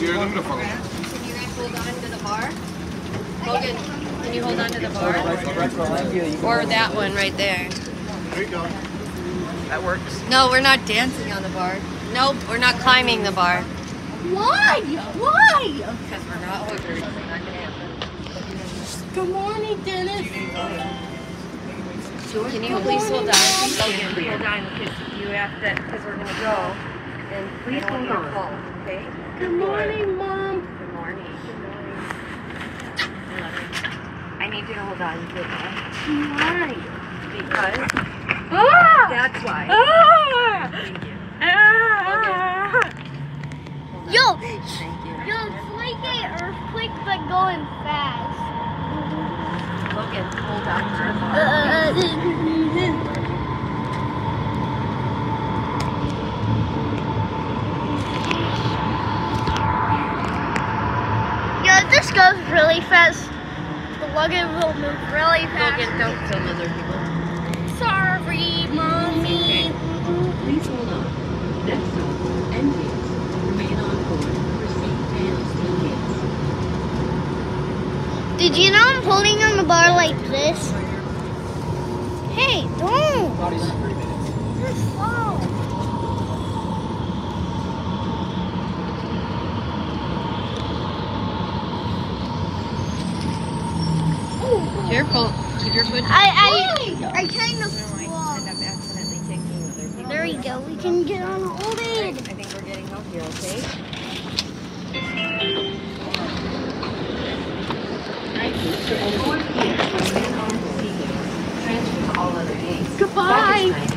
is here. I'm gonna follow. Can you guys hold on to the bar? Logan, can you hold on to the bar? Or that one right there. There you go. That works. No, we're not dancing on the bar. Nope, we're not climbing the bar. Why? Why? Because we're not hookers. It's not gonna happen. Good morning, Dennis. Can you please hold on? Logan, hold on because you have to, because we're gonna go. And please hold on. Fall, okay? Good morning, Mom. Good morning. Good morning. I love you. I need you to hold on to the bar. Why? Because Ah! that's why. Ah! Thank you. Ah! On. Yo, Thank you. yo, it's like an earthquake, but going fast. Logan, hold on to the. Uh, this goes really fast. The luggage will move really fast. Logan, don't film other people. Sorry, mommy. Please hold on. Next stop, Enfields. Remain on board. Proceed and steel gates. Did you know I'm holding on the bar like this? Hey, don't. Careful. Keep your foot. I I I kind of End slow. up other people. There we go. We can get on hold I it. think we're getting out here, okay? For